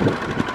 you.